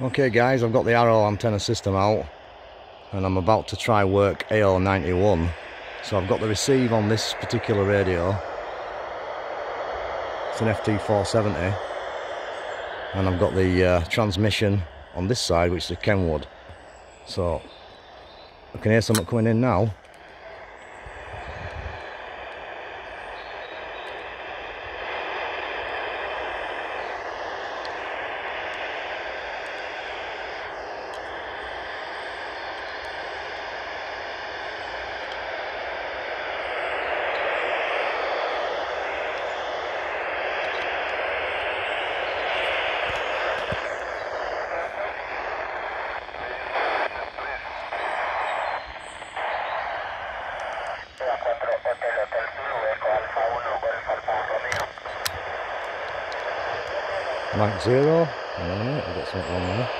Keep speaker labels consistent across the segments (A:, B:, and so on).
A: Okay guys, I've got the Arrow antenna system out and I'm about to try work AO91. So I've got the receive on this particular radio. It's an FT470 and I've got the uh, transmission on this side which is a Kenwood. So I can hear something coming in now. Mike Zero. On a minute, I've got something wrong there.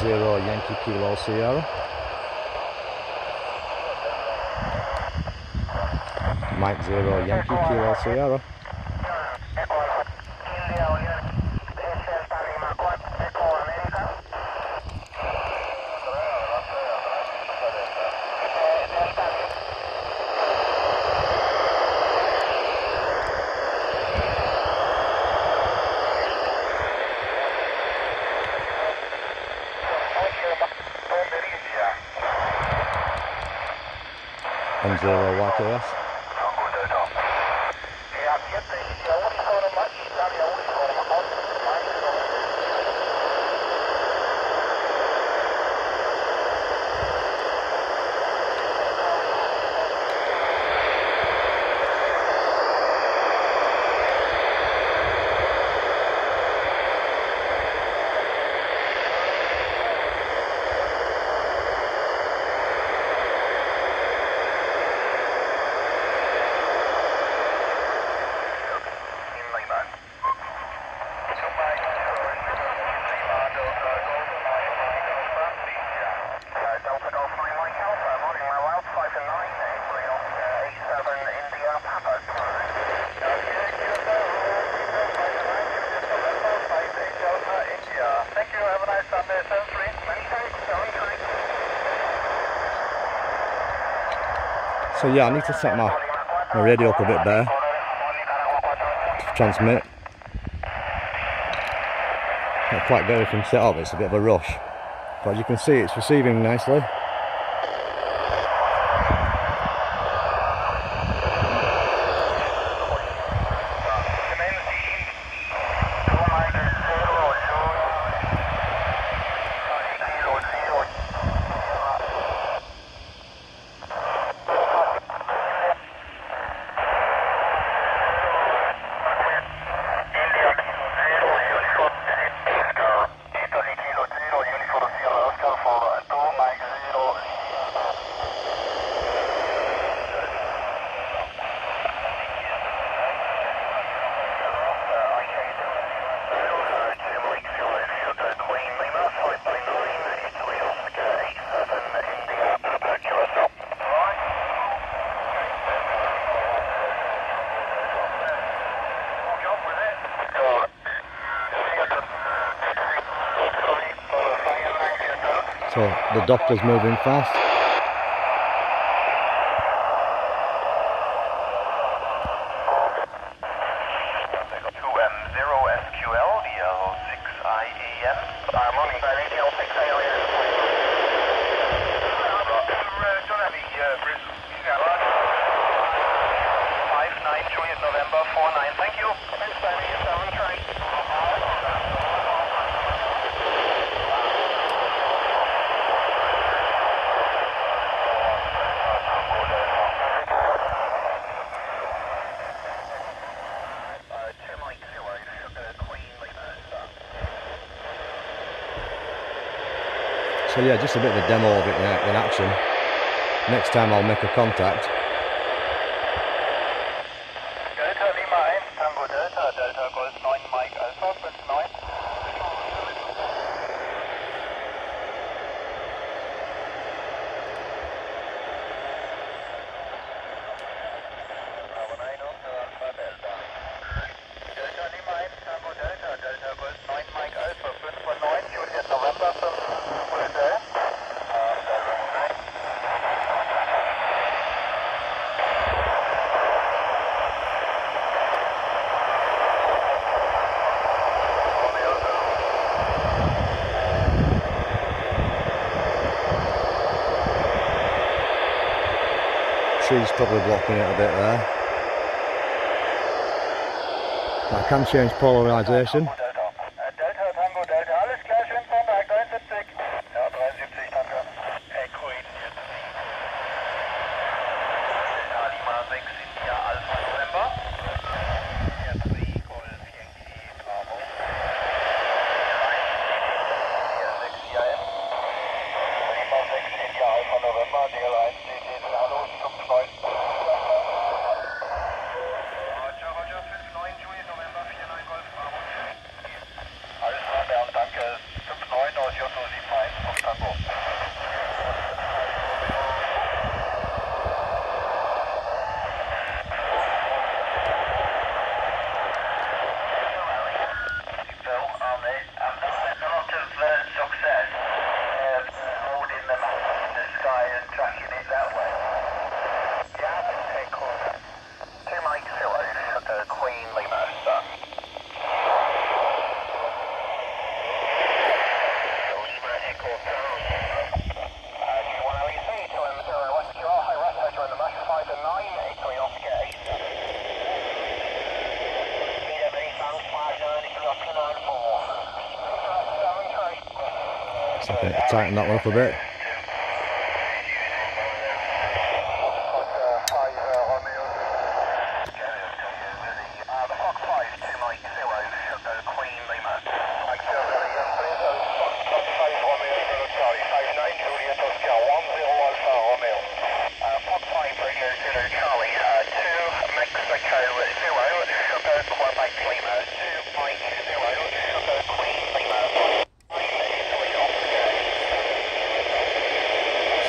A: Zero Yankee Kilo Sierra. Mike Zero Yankee Kilo Sierra. And Zero So yeah, I need to set my, my radio up a bit better to transmit. Not quite get everything set up, it's a bit of a rush. But as you can see, it's receiving nicely. So the Doppler's moving fast.
B: November 49. Thank you. You're on the train.
C: So yeah, just a bit of a demo of it in, in action. Next time I'll make a contact. Tree's probably blocking it a bit there. I can change polarisation. Tighten that one up a bit.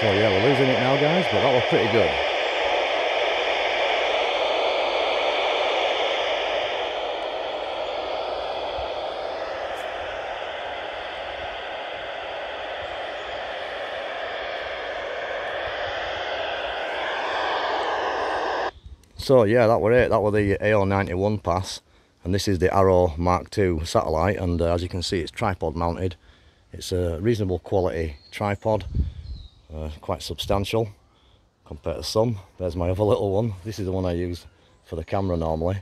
C: So yeah, we're losing it now guys, but that was pretty good. So yeah, that were it. That were the AO91 pass, and this is the Arrow Mark II satellite. And uh, as you can see, it's tripod mounted. It's a reasonable quality tripod, uh, quite substantial compared to some. There's my other little one. This is the one I use for the camera normally.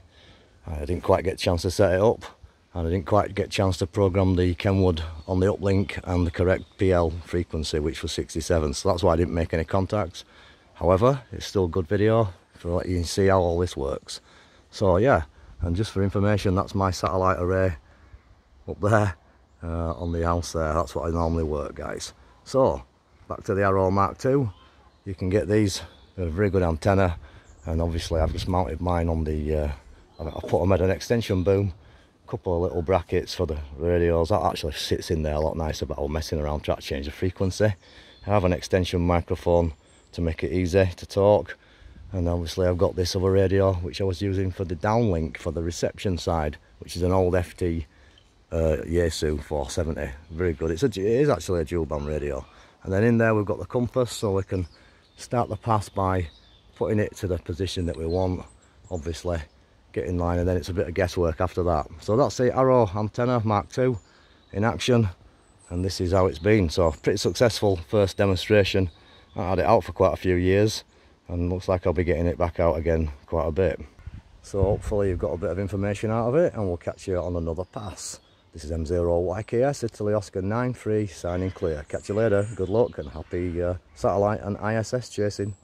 C: I didn't quite get a chance to set it up, and I didn't quite get a chance to program the Kenwood on the uplink and the correct PL frequency, which was 67. So that's why I didn't make any contacts. However, it's still a good video for let you see how all this works. So yeah, and just for information, that's my satellite array up there uh, on the house there. That's what I normally work, guys. So back to the Arrow Mark II. You can get these. They're a very good antenna, and obviously I've just mounted mine on the. Uh, I put them at an extension boom, a couple of little brackets for the radios. That actually sits in there a lot nicer, but I'm messing around trying to change the frequency. I have an extension microphone to make it easy to talk and obviously I've got this other radio which I was using for the downlink for the reception side which is an old FT uh, Yaesu 470 very good it's a, it is actually a dual band radio and then in there we've got the compass so we can start the pass by putting it to the position that we want obviously get in line and then it's a bit of guesswork after that so that's the Arrow antenna Mark II in action and this is how it's been so pretty successful first demonstration I had it out for quite a few years and looks like I'll be getting it back out again quite a bit. So hopefully you've got a bit of information out of it and we'll catch you on another pass. This is M0YKS, Italy Oscar 93, signing clear. Catch you later, good luck and happy uh, satellite and ISS chasing.